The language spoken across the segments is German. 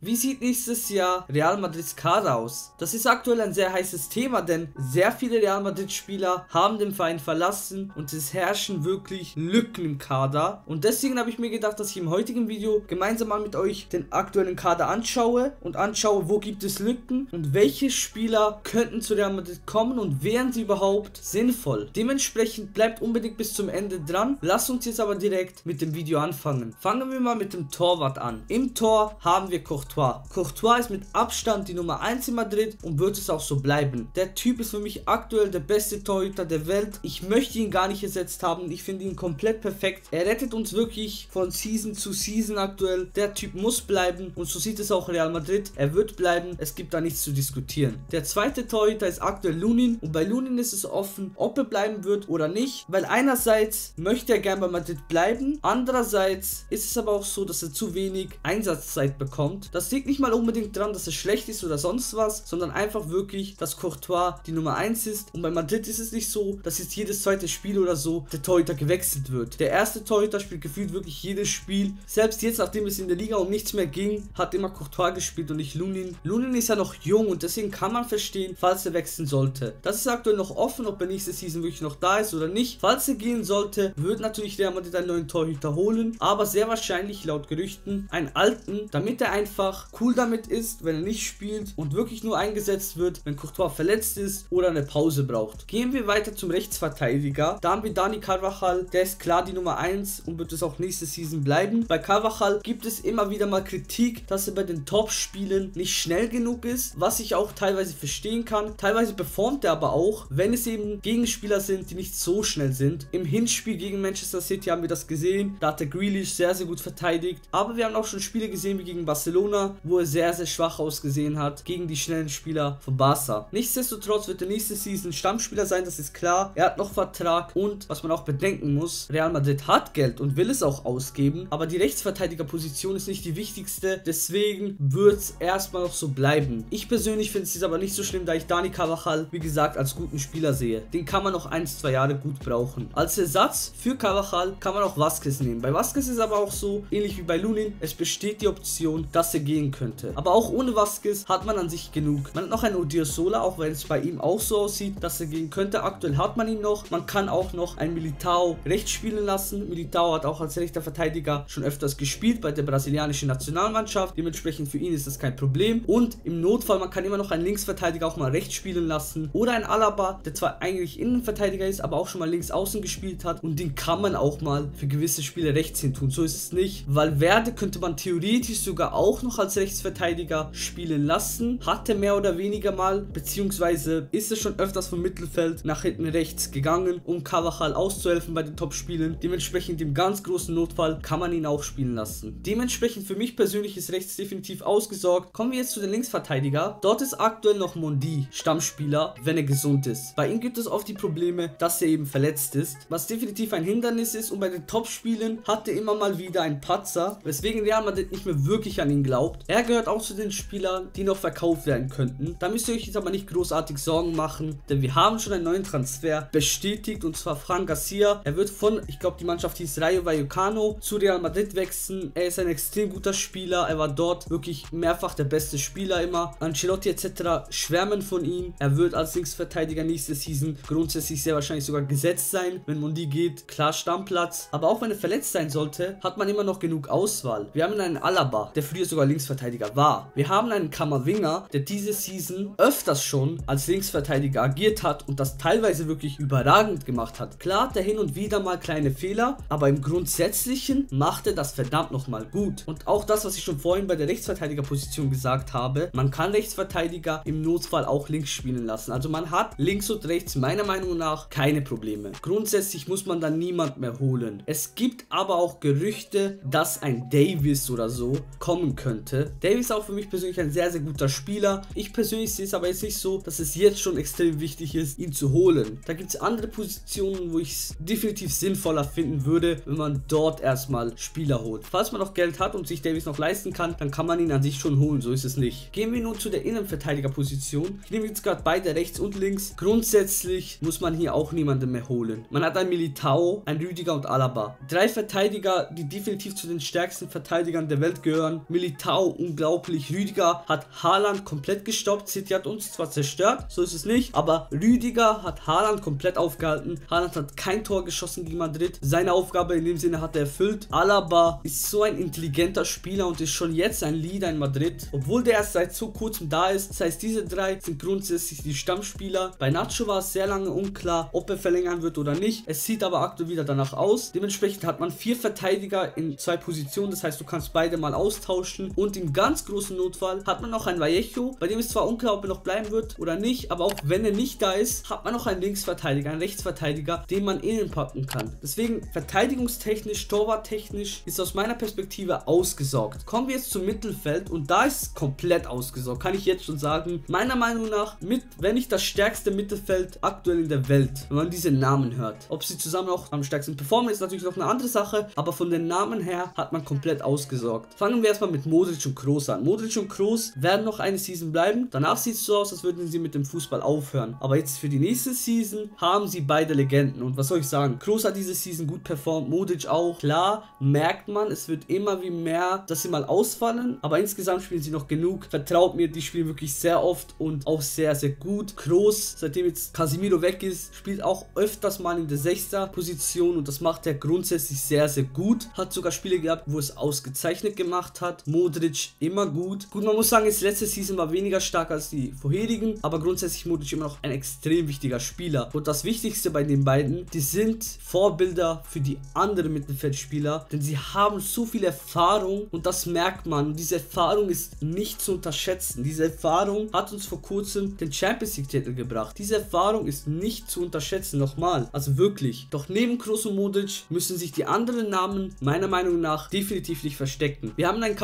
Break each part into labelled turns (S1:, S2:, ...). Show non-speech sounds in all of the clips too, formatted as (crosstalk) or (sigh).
S1: Wie sieht nächstes Jahr Real Madrids Kader aus? Das ist aktuell ein sehr heißes Thema, denn sehr viele Real Madrid Spieler haben den Verein verlassen und es herrschen wirklich Lücken im Kader. Und deswegen habe ich mir gedacht, dass ich im heutigen Video gemeinsam mal mit euch den aktuellen Kader anschaue und anschaue, wo gibt es Lücken und welche Spieler könnten zu Real Madrid kommen und wären sie überhaupt sinnvoll. Dementsprechend bleibt unbedingt bis zum Ende dran. Lasst uns jetzt aber direkt mit dem Video anfangen. Fangen wir mal mit dem Torwart an. Im Tor haben wir Courtois Courtois. Courtois ist mit Abstand die Nummer 1 in Madrid und wird es auch so bleiben. Der Typ ist für mich aktuell der beste Torhüter der Welt. Ich möchte ihn gar nicht ersetzt haben. Ich finde ihn komplett perfekt. Er rettet uns wirklich von Season zu Season aktuell. Der Typ muss bleiben und so sieht es auch Real Madrid. Er wird bleiben. Es gibt da nichts zu diskutieren. Der zweite Torhüter ist aktuell Lunin und bei Lunin ist es offen, ob er bleiben wird oder nicht, weil einerseits möchte er gern bei Madrid bleiben, andererseits ist es aber auch so, dass er zu wenig Einsatzzeit bekommt. Das liegt nicht mal unbedingt dran, dass er schlecht ist oder sonst was, sondern einfach wirklich, dass Courtois die Nummer 1 ist. Und bei Madrid ist es nicht so, dass jetzt jedes zweite Spiel oder so der Torhüter gewechselt wird. Der erste Torhüter spielt gefühlt wirklich jedes Spiel. Selbst jetzt, nachdem es in der Liga um nichts mehr ging, hat immer Courtois gespielt und nicht Lunin. Lunin ist ja noch jung und deswegen kann man verstehen, falls er wechseln sollte. Das ist aktuell noch offen, ob er nächste Season wirklich noch da ist oder nicht. Falls er gehen sollte, wird natürlich Real Madrid einen neuen Torhüter holen, aber sehr wahrscheinlich laut Gerüchten einen alten, damit er einfach einfach cool damit ist, wenn er nicht spielt und wirklich nur eingesetzt wird, wenn Courtois verletzt ist oder eine Pause braucht. Gehen wir weiter zum Rechtsverteidiger. Da haben wir Dani Carvajal, der ist klar die Nummer 1 und wird es auch nächste Season bleiben. Bei Carvajal gibt es immer wieder mal Kritik, dass er bei den Top-Spielen nicht schnell genug ist, was ich auch teilweise verstehen kann. Teilweise performt er aber auch, wenn es eben Gegenspieler sind, die nicht so schnell sind. Im Hinspiel gegen Manchester City haben wir das gesehen. Da hat der Grealish sehr, sehr gut verteidigt. Aber wir haben auch schon Spiele gesehen wie gegen Barcelona Barcelona, wo er sehr, sehr schwach ausgesehen hat gegen die schnellen Spieler von Barca. Nichtsdestotrotz wird er nächste Season Stammspieler sein, das ist klar. Er hat noch Vertrag und was man auch bedenken muss, Real Madrid hat Geld und will es auch ausgeben, aber die Rechtsverteidigerposition ist nicht die wichtigste, deswegen wird es erstmal noch so bleiben. Ich persönlich finde es aber nicht so schlimm, da ich Dani Carvajal, wie gesagt, als guten Spieler sehe. Den kann man noch ein, zwei Jahre gut brauchen. Als Ersatz für Carvajal kann man auch Vasquez nehmen. Bei Vasquez ist aber auch so, ähnlich wie bei Lunin, es besteht die Option, dass er gehen könnte. Aber auch ohne Vasquez hat man an sich genug. Man hat noch einen Odiosola, auch wenn es bei ihm auch so aussieht, dass er gehen könnte. Aktuell hat man ihn noch. Man kann auch noch einen Militao rechts spielen lassen. Militao hat auch als rechter Verteidiger schon öfters gespielt bei der brasilianischen Nationalmannschaft. Dementsprechend für ihn ist das kein Problem. Und im Notfall, man kann immer noch einen Linksverteidiger auch mal rechts spielen lassen. Oder ein Alaba, der zwar eigentlich Innenverteidiger ist, aber auch schon mal links außen gespielt hat. Und den kann man auch mal für gewisse Spiele rechts hin tun. So ist es nicht. Valverde könnte man theoretisch sogar auch noch als Rechtsverteidiger spielen lassen. Hatte mehr oder weniger mal, beziehungsweise ist es schon öfters vom Mittelfeld nach hinten rechts gegangen, um Cavachal auszuhelfen bei den Top-Spielen. Dementsprechend im ganz großen Notfall kann man ihn auch spielen lassen. Dementsprechend für mich persönlich ist rechts definitiv ausgesorgt. Kommen wir jetzt zu den Linksverteidiger. Dort ist aktuell noch Mondi Stammspieler, wenn er gesund ist. Bei ihm gibt es oft die Probleme, dass er eben verletzt ist, was definitiv ein Hindernis ist und bei den Top-Spielen hat er immer mal wieder einen Patzer, weswegen Real Madrid nicht mehr wirklich an ihn glaubt erlaubt. Er gehört auch zu den Spielern, die noch verkauft werden könnten. Da müsst ihr euch jetzt aber nicht großartig Sorgen machen, denn wir haben schon einen neuen Transfer bestätigt und zwar Frank Garcia. Er wird von, ich glaube die Mannschaft hieß Rayo Vallecano, zu Real Madrid wechseln. Er ist ein extrem guter Spieler. Er war dort wirklich mehrfach der beste Spieler immer. Ancelotti etc. schwärmen von ihm. Er wird als Linksverteidiger nächste Season grundsätzlich sehr wahrscheinlich sogar gesetzt sein. Wenn Mondi geht, klar Stammplatz. Aber auch wenn er verletzt sein sollte, hat man immer noch genug Auswahl. Wir haben einen Alaba, der früher sogar Linksverteidiger war. Wir haben einen Kammerwinger, der diese Season öfters schon als Linksverteidiger agiert hat und das teilweise wirklich überragend gemacht hat. Klar hat er hin und wieder mal kleine Fehler, aber im Grundsätzlichen macht er das verdammt nochmal gut. Und auch das, was ich schon vorhin bei der Rechtsverteidigerposition gesagt habe, man kann Rechtsverteidiger im Notfall auch links spielen lassen. Also man hat links und rechts meiner Meinung nach keine Probleme. Grundsätzlich muss man dann niemand mehr holen. Es gibt aber auch Gerüchte, dass ein Davis oder so kommen könnte könnte. Davis ist auch für mich persönlich ein sehr, sehr guter Spieler. Ich persönlich sehe es aber jetzt nicht so, dass es jetzt schon extrem wichtig ist, ihn zu holen. Da gibt es andere Positionen, wo ich es definitiv sinnvoller finden würde, wenn man dort erstmal Spieler holt. Falls man noch Geld hat und sich Davis noch leisten kann, dann kann man ihn an sich schon holen. So ist es nicht. Gehen wir nun zu der Innenverteidigerposition. Ich nehme jetzt gerade beide rechts und links. Grundsätzlich muss man hier auch niemanden mehr holen. Man hat ein Militao, ein Rüdiger und Alaba. Drei Verteidiger, die definitiv zu den stärksten Verteidigern der Welt gehören. Militao Militao unglaublich. Rüdiger hat Haaland komplett gestoppt. City hat uns zwar zerstört, so ist es nicht, aber Rüdiger hat Haaland komplett aufgehalten. Haaland hat kein Tor geschossen gegen Madrid. Seine Aufgabe in dem Sinne hat er erfüllt. Alaba ist so ein intelligenter Spieler und ist schon jetzt ein Leader in Madrid, obwohl der erst seit so kurzem da ist. Das heißt, diese drei sind grundsätzlich die Stammspieler. Bei Nacho war es sehr lange unklar, ob er verlängern wird oder nicht. Es sieht aber aktuell wieder danach aus. Dementsprechend hat man vier Verteidiger in zwei Positionen. Das heißt, du kannst beide mal austauschen. Und im ganz großen Notfall hat man noch ein Vallejo, bei dem ist zwar unklar, ob er noch bleiben wird oder nicht, aber auch wenn er nicht da ist, hat man noch einen Linksverteidiger, einen Rechtsverteidiger, den man innen packen kann. Deswegen verteidigungstechnisch, torwarttechnisch ist aus meiner Perspektive ausgesorgt. Kommen wir jetzt zum Mittelfeld und da ist komplett ausgesorgt, kann ich jetzt schon sagen. Meiner Meinung nach mit, wenn nicht das stärkste Mittelfeld aktuell in der Welt, wenn man diese Namen hört. Ob sie zusammen auch am stärksten performen, ist natürlich noch eine andere Sache, aber von den Namen her hat man komplett ausgesorgt. Fangen wir erstmal mit Modric und Kroos an. Modric und Kroos werden noch eine Season bleiben. Danach sieht es so aus, als würden sie mit dem Fußball aufhören. Aber jetzt für die nächste Season haben sie beide Legenden. Und was soll ich sagen? Kroos hat diese Season gut performt, Modric auch. Klar, merkt man, es wird immer wie mehr, dass sie mal ausfallen. Aber insgesamt spielen sie noch genug. Vertraut mir, die spielen wirklich sehr oft und auch sehr, sehr gut. Kroos, seitdem jetzt Casimiro weg ist, spielt auch öfters mal in der 6 Position und das macht er grundsätzlich sehr, sehr gut. Hat sogar Spiele gehabt, wo es ausgezeichnet gemacht hat. Modric immer gut. Gut, man muss sagen, jetzt letzte Season war weniger stark als die vorherigen, aber grundsätzlich Modric immer noch ein extrem wichtiger Spieler. Und das Wichtigste bei den beiden, die sind Vorbilder für die anderen Mittelfeldspieler, denn sie haben so viel Erfahrung und das merkt man. Diese Erfahrung ist nicht zu unterschätzen. Diese Erfahrung hat uns vor kurzem den Champions League Titel gebracht. Diese Erfahrung ist nicht zu unterschätzen, nochmal. Also wirklich. Doch neben Kroos und Modric müssen sich die anderen Namen meiner Meinung nach definitiv nicht verstecken. Wir haben einen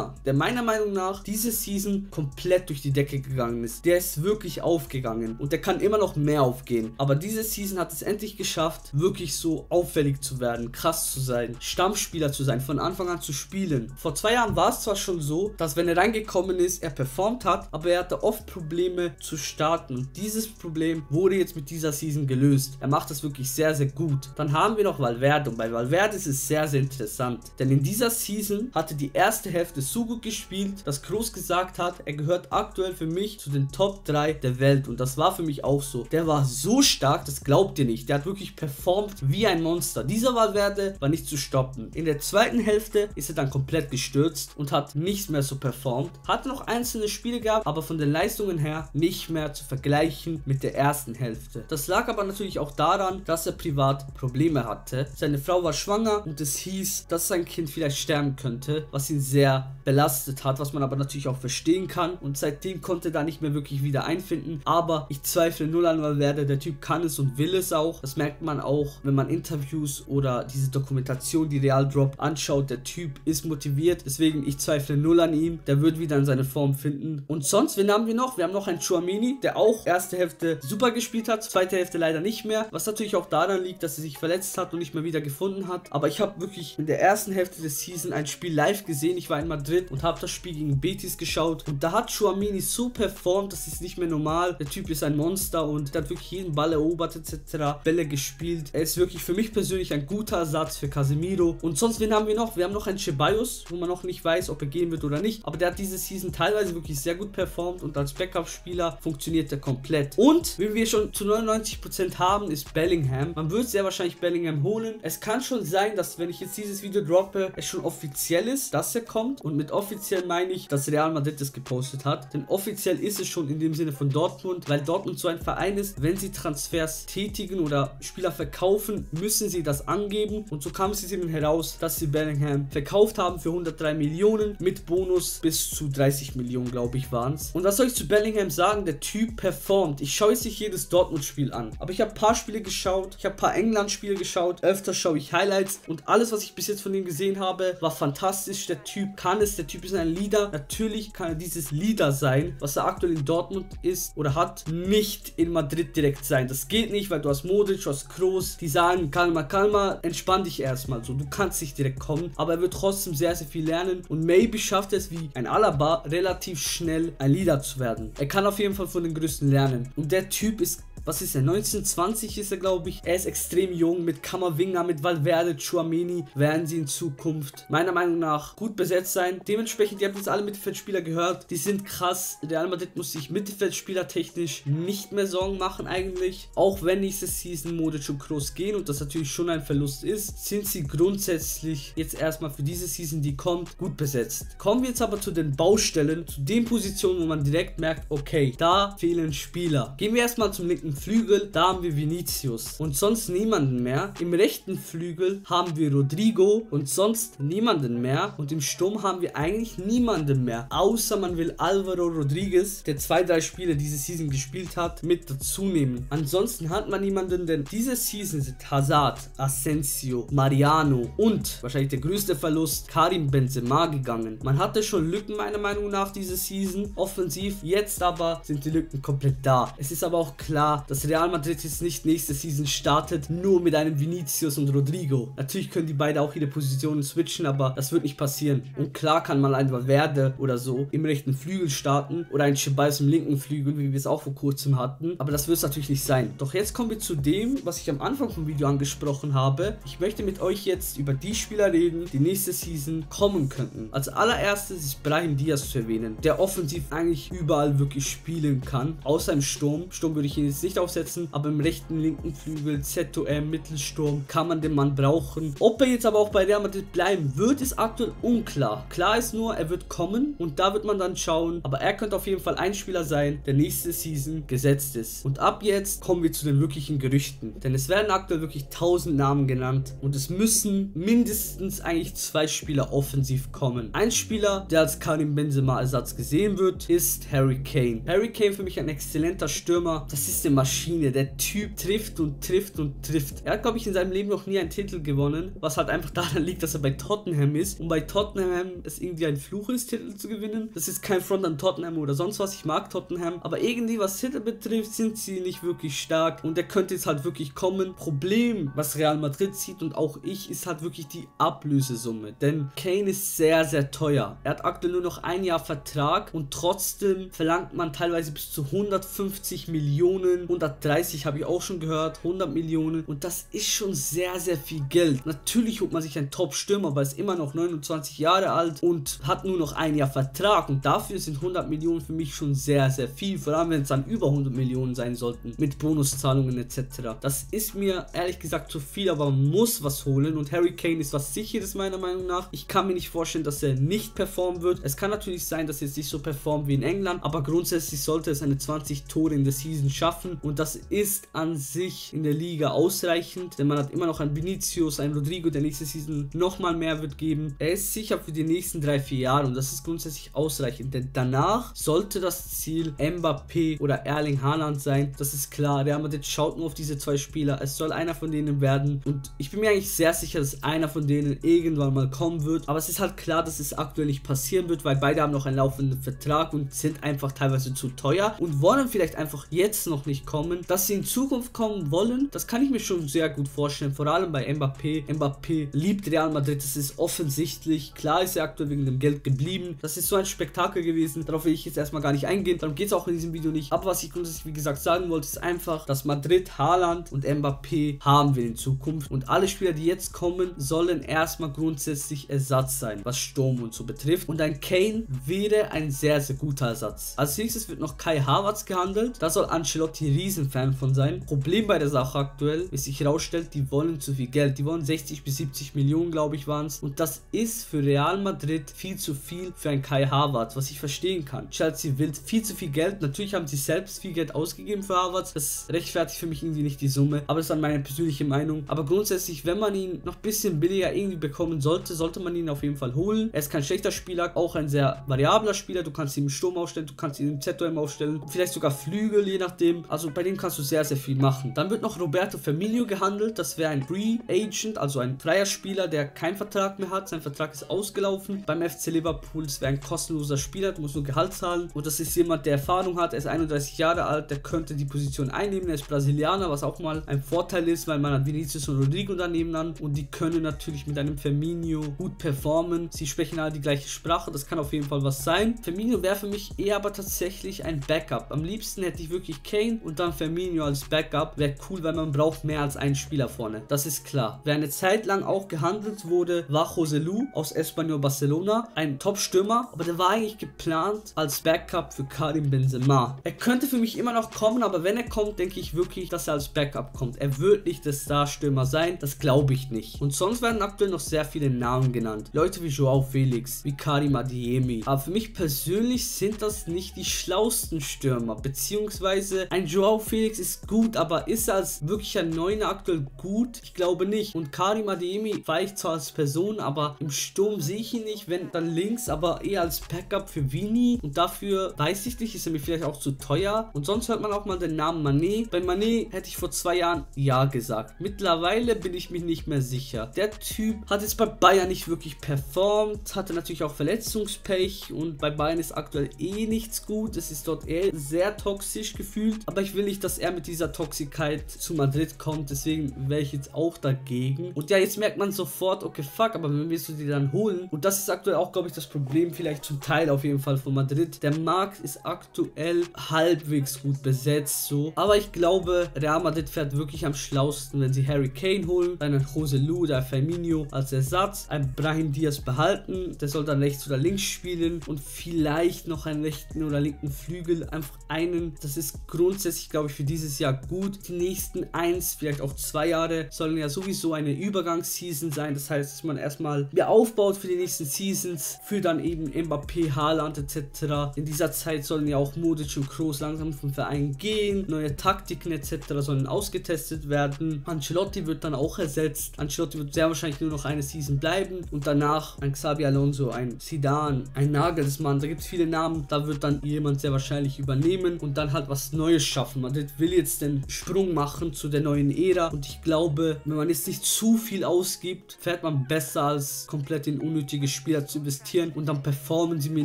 S1: Kamavinga, der meiner Meinung nach diese Season komplett durch die Decke gegangen ist. Der ist wirklich aufgegangen und der kann immer noch mehr aufgehen. Aber diese Season hat es endlich geschafft, wirklich so auffällig zu werden, krass zu sein, Stammspieler zu sein, von Anfang an zu spielen. Vor zwei Jahren war es zwar schon so, dass wenn er reingekommen ist, er performt hat, aber er hatte oft Probleme zu starten. Und dieses Problem wurde jetzt mit dieser Season gelöst. Er macht das wirklich sehr, sehr gut. Dann haben wir noch Valverde und bei Valverde ist es sehr, sehr interessant. Denn in dieser Season hatte die erste Hälfte so gut gespielt, dass Kroos gesagt hat, er gehört aktuell für mich zu den Top 3 der Welt. Und das war für mich auch so. Der war so stark, das glaubt ihr nicht. Der hat wirklich performt wie ein Monster. Dieser Valverde war nicht zu stoppen. In der zweiten Hälfte ist er dann komplett gestürzt und hat nicht mehr so performt. Hatte noch einzelne Spiele gehabt, aber von den Leistungen her nicht mehr zu vergleichen mit der ersten Hälfte. Das lag aber natürlich auch daran, dass er privat Probleme hatte. Seine Frau war schwanger und es hieß, dass sein Kind vielleicht sterben könnte, was ihn sehr belastet hat, was man aber natürlich auch verstehen kann. Und seitdem konnte er da nicht mehr wirklich wieder einfinden. Aber ich zweifle null an Valverde. Der Typ kann es und will es auch. Das merkt man auch, wenn man Interviews oder diese Dokumentation, die Real Drop anschaut. Der Typ ist motiviert. Deswegen, ich zweifle null an ihm. Der wird wieder in seine Form finden. Und sonst, wen haben wir noch? Wir haben noch einen Chouamini, der auch erste Hälfte super gespielt hat, zweite Hälfte leider nicht mehr. Was natürlich auch daran liegt, dass er sich verletzt hat und nicht mehr wieder gefunden hat. Aber ich habe wirklich in der ersten Hälfte des Season ein Spiel live gesehen. Ich war in Madrid und habe das Spiel gegen Betis geschaut. Und da hat Chouamini so performt, das ist nicht mehr normal. Der Typ ist ein Monster und hat wirklich jeden Ball erobert etc. Bälle gespielt. Er ist wirklich für mich persönlich ein guter Ersatz für Casemiro. Und sonst, wen haben wir noch? Wir haben noch einen Ceballos, wo man noch nicht weiß, ob er gehen wird oder nicht. Aber der hat diese Season teilweise wirklich sehr gut performt und als Backup-Spieler funktioniert er komplett. Und, wie wir schon zu 99% haben, ist Bellingham. Man wird sehr wahrscheinlich Bellingham holen. Es kann schon sein, dass wenn ich jetzt dieses Video droppe, es schon offiziell ist, dass er kommt. Und mit offiziell meine ich, dass Real Madrid das gepostet hat. Denn offiziell ist es schon in dem Sinne von Dortmund, weil Dortmund so ein Verein ist, wenn sie Transfers tätigen oder Spieler verkaufen, müssen sie das angeben. Und so kam es eben heraus, dass sie Bellingham verkauft haben für 103 Millionen mit Bonus bis zu 30 Millionen, glaube ich, waren es. Und was soll ich zu Bellingham sagen? Der Typ performt. Ich schaue jetzt nicht jedes Dortmund-Spiel an, aber ich habe ein paar Spiele geschaut. Ich habe ein paar England-Spiele geschaut. Öfter schaue ich Highlights und alles, was ich bis jetzt von ihm gesehen habe, war fantastisch. Der Typ kann es. Der Typ ist ein Leader. Natürlich kann er dieses Leader sein, was er aktuell in Dortmund ist oder hat, nicht in Madrid direkt sein. Das geht nicht, weil du hast Modric, du hast Kroos, die sagen, Kalma, Kalma, entspann dich erstmal so. Du kannst nicht direkt kommen, aber er wird trotzdem sehr, sehr viel lernen und maybe schafft es wie ein Alaba relativ schnell ein Leader zu werden. Er kann auf jeden Fall von den Größten lernen und der Typ ist was ist er, 1920 ist er, glaube ich. Er ist extrem jung, mit Kammerwinger, mit Valverde, Chuameni werden sie in Zukunft meiner Meinung nach gut besetzt sein. Dementsprechend, ihr habt jetzt alle Mittelfeldspieler gehört, die sind krass. Real Madrid muss sich Mittelfeldspieler technisch nicht mehr Sorgen machen eigentlich. Auch wenn nächste Season Modric und Kroos gehen und das natürlich schon ein Verlust ist, sind sie grundsätzlich jetzt erstmal für diese Season, die kommt, gut besetzt. Kommen wir jetzt aber zu den Baustellen, zu den Positionen, wo man direkt merkt, okay, da fehlen Spieler. Gehen wir erstmal zum linken Flügel, da haben wir Vinicius und sonst niemanden mehr. Im rechten Flügel haben wir Rodrigo und sonst niemanden mehr und im Sturm haben wir eigentlich niemanden mehr, außer man will Alvaro Rodriguez, der zwei, drei Spiele diese Season gespielt hat, mit dazu nehmen. Ansonsten hat man niemanden, denn diese Season sind Hazard, Asensio, Mariano und wahrscheinlich der größte Verlust Karim Benzema gegangen. Man hatte schon Lücken meiner Meinung nach diese Season offensiv, jetzt aber sind die Lücken komplett da. Es ist aber auch klar, dass Real Madrid jetzt nicht nächste Season startet, nur mit einem Vinicius und Rodrigo. Natürlich können die beide auch ihre Positionen switchen, aber das wird nicht passieren. Und klar kann man ein Valverde oder so im rechten Flügel starten oder ein Chibais im linken Flügel, wie wir es auch vor kurzem hatten, aber das wird es natürlich nicht sein. Doch jetzt kommen wir zu dem, was ich am Anfang vom Video angesprochen habe. Ich möchte mit euch jetzt über die Spieler reden, die nächste Season kommen könnten. Als allererstes ist Brahim Diaz zu erwähnen, der offensiv eigentlich überall wirklich spielen kann, außer im Sturm. Sturm würde ich ihn jetzt nicht aufsetzen, aber im rechten, linken Flügel, ZOM, Mittelsturm kann man den Mann brauchen. Ob er jetzt aber auch bei Real Madrid bleiben wird, ist aktuell unklar. Klar ist nur, er wird kommen und da wird man dann schauen, aber er könnte auf jeden Fall ein Spieler sein, der nächste Season gesetzt ist. Und ab jetzt kommen wir zu den wirklichen Gerüchten, denn es werden aktuell wirklich 1000 Namen genannt und es müssen mindestens eigentlich zwei Spieler offensiv kommen. Ein Spieler, der als Karim Benzema Ersatz gesehen wird, ist Harry Kane. Harry Kane für mich ein exzellenter Stürmer. Das ist eine Maschine. Der Typ trifft und trifft und trifft. Er hat, glaube ich, in seinem Leben noch nie einen Titel gewonnen, was halt einfach daran liegt, dass er bei Tottenham ist und bei Tottenham es irgendwie ein Fluch ist, Titel zu gewinnen. Das ist kein Front an Tottenham oder sonst was. Ich mag Tottenham, aber irgendwie was Titel betrifft, sind sie nicht wirklich stark und der könnte jetzt halt wirklich kommen. Problem, was Real Madrid sieht und auch ich, ist halt wirklich die Ablösesumme, denn Kane ist sehr, sehr teuer. Er hat aktuell nur noch ein Jahr Vertrag und trotzdem verlangt man teilweise bis zu 150 Millionen, 130 habe ich auch schon gehört, 100 Millionen und das ist schon sehr, sehr viel Geld. Natürlich holt man sich einen Top-Stürmer, aber ist immer noch 29 Jahre alt und hat nur noch ein Jahr Vertrag und dafür sind 100 Millionen für mich schon sehr, sehr viel, vor allem wenn es dann über 100 Millionen sein sollten, mit Bonuszahlungen etc. Das ist mir ehrlich gesagt zu viel, aber man muss was holen und Harry Kane ist was sicheres meiner Meinung nach. Ich kann mir nicht vorstellen, dass er nicht performen wird. Es kann natürlich sein, dass er jetzt nicht so performt wie in England, aber grundsätzlich sollte es eine 20 Tore in der Season schaffen und das ist an sich in der Liga ausreichend, denn man hat immer noch einen Vinicius, einen Rodrigo, der nächste Season nochmal mehr wird geben. Er ist sicher für die nächsten 3-4 Jahre und das ist grundsätzlich ausreichend, denn danach sollte das Ziel Mbappé oder Erling Haaland sein. Das ist klar. Real Madrid schaut nur auf diese zwei Spieler. Es soll einer von denen werden und ich bin mir eigentlich sehr sicher, dass einer von denen irgendwann mal kommen wird. Aber es ist halt klar, dass es aktuell nicht passieren wird, weil beide haben noch einen laufenden Vertrag und sind einfach teilweise zu teuer und wollen vielleicht einfach jetzt noch nicht kommen. Dass sie in Zukunft kommen wollen, das kann ich mir schon sehr gut vorstellen. Vor allem bei Mbappé. Mbappé liebt Real Madrid, das ist offensichtlich. Klar ist er aktuell wegen dem Geld geblieben. Das ist so ein Spektakel gewesen. Darauf will ich jetzt erstmal gar nicht eingehen. Darum geht es auch in diesem Video nicht. Aber was ich grundsätzlich, wie gesagt, sagen wollte, ist einfach, dass Madrid, Haaland und Mbappé haben will in Zukunft. Und alle Spieler, die jetzt kommen, sollen erstmal grundsätzlich Ersatz sein, was Sturm und so betrifft. Und ein Kane wäre ein sehr, sehr guter Ersatz. Als nächstes wird noch Kai Havertz gehandelt. Da soll Ancelotti Riesenfan von sein. Problem bei der Sache aktuell, wie sich herausstellt, die wollen zu viel Geld. Die wollen 60 bis 70 Millionen, glaube ich, waren es. Und das ist für Real Madrid viel zu viel für ein Kai Havertz, was ich verstehen kann. Chelsea will viel zu viel Geld. Natürlich haben sie selbst viel Geld ausgegeben für Havertz. Das rechtfertigt für mich irgendwie nicht die Summe. Aber das ist dann meine persönliche Meinung. Aber grundsätzlich, wenn man ihn noch ein bisschen billiger irgendwie bekommen sollte, sollte man ihn auf jeden Fall holen. Er ist kein schlechter Spieler, auch ein sehr variabler Spieler. Du kannst ihn im Sturm aufstellen, du kannst ihn im ZOM aufstellen. Vielleicht sogar Flügel, je nachdem. Also bei dem kannst du sehr, sehr viel machen. Dann wird noch Roberto Firmino gehandelt. Das wäre ein Free Agent, also ein freier Spieler, der keinen Vertrag mehr hat. Sein Vertrag ist ausgelaufen. Beim FC Liverpool, das wäre ein kostenloser Spieler, du musst nur Gehalt zahlen. Und das ist jemand, der Erfahrung hat. Er ist 31 Jahre alt, der könnte die Position einnehmen. Er ist Brasilianer, was auch mal ein Vorteil ist, weil man hat Vinicius und Rodrigo daneben an. Und die können natürlich mit einem Firmino gut performen. Sie sprechen alle die gleiche Sprache, das kann auf jeden Fall was sein. Firmino wäre für mich eher aber tatsächlich ein Backup. Am liebsten hätte ich wirklich Kane und dann Firmino als Backup wäre cool, weil man braucht mehr als einen Spieler vorne. Das ist klar. Wer eine Zeit lang auch gehandelt wurde, war Jose Lu aus Espanyol Barcelona. Ein Top-Stürmer, aber der war eigentlich geplant als Backup für Karim Benzema. Er könnte für mich immer noch kommen, aber wenn er kommt, denke ich wirklich, dass er als Backup kommt. Er wird nicht der Starstürmer sein, das glaube ich nicht. Und sonst werden aktuell noch sehr viele Namen genannt. Leute wie Joao Felix, wie Karim Adiemi. Aber für mich persönlich sind das nicht die schlausten Stürmer, beziehungsweise ein Joao Felix ist gut, aber ist er als wirklicher Neuner aktuell gut? Ich glaube nicht. Und Karim Adiemi war ich zwar als Person, aber im Sturm sehe ich ihn nicht, wenn dann links, aber eher als Backup für Vini. Und dafür weiß ich nicht, ist er mir vielleicht auch zu teuer. Und sonst hört man auch mal den Namen Manet. Bei Manet hätte ich vor zwei Jahren Ja gesagt. Mittlerweile bin ich mir nicht mehr sicher. Der Typ hat jetzt bei Bayern nicht wirklich performt, hatte natürlich auch Verletzungspech und bei Bayern ist aktuell eh nichts gut. Es ist dort eher sehr toxisch gefühlt. Aber ich will nicht, dass er mit dieser Toxigkeit zu Madrid kommt. Deswegen wäre ich jetzt auch dagegen. Und ja, jetzt merkt man sofort, okay, fuck, aber wenn willst du die dann holen? Und das ist aktuell auch, glaube ich, das Problem, vielleicht zum Teil auf jeden Fall von Madrid. Der Markt ist aktuell halbwegs gut besetzt, so. Aber ich glaube, Real Madrid fährt wirklich am schlausten, wenn sie Harry Kane holen, einen Jose Lu oder Firmino als Ersatz, ein Brahim Diaz behalten, der soll dann rechts oder links spielen und vielleicht noch einen rechten oder linken Flügel, einfach einen. Das ist grundsätzlich, glaube ich, für dieses Jahr gut. Die nächsten eins, vielleicht auch zwei Jahre sollen ja sowieso eine Übergangsseason sein. Das heißt, dass man erstmal mehr aufbaut für die nächsten Seasons, für dann eben Mbappé, Haaland etc. In dieser Zeit sollen ja auch Modic und Kroos langsam vom Verein gehen, neue Taktiken etc. sollen ausgetestet werden. Ancelotti wird dann auch ersetzt. Ancelotti wird sehr wahrscheinlich nur noch eine Season bleiben und danach ein Xabi Alonso, ein Zidane, ein Nagelsmann, da gibt es viele Namen, da wird dann jemand sehr wahrscheinlich übernehmen und dann halt was Neues schaffen. Madrid will jetzt den Sprung machen zu der neuen Ära und ich glaube, wenn man jetzt nicht zu viel ausgibt, fährt man besser als komplett in unnötige Spieler zu investieren und dann performen sie mir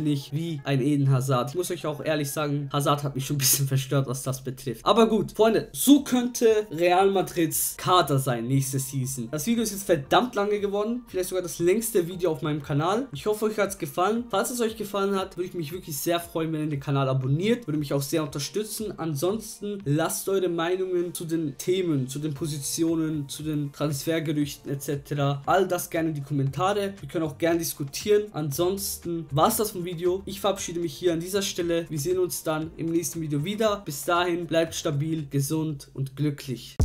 S1: nicht wie ein Eden Hazard. Ich muss euch auch ehrlich sagen, Hazard hat mich schon ein bisschen (laughs) verstört, was das betrifft. Aber gut, Freunde, so könnte Real Madrids Kader sein nächste Season. Das Video ist jetzt verdammt lange geworden, vielleicht sogar das längste Video auf meinem Kanal. Ich hoffe, euch hat es gefallen. Falls es euch gefallen hat, würde ich mich wirklich sehr freuen, wenn ihr den Kanal abonniert. Würde mich auch sehr unterstützen. Ansonsten lasst eure Meinungen zu den Themen, zu den Positionen, zu den Transfergerüchten etc. All das gerne in die Kommentare. Wir können auch gerne diskutieren. Ansonsten war es das vom Video. Ich verabschiede mich hier an dieser Stelle. Wir sehen uns dann im nächsten Video wieder. Bis dahin bleibt stabil, gesund und glücklich.